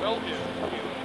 Belgium. Belgium.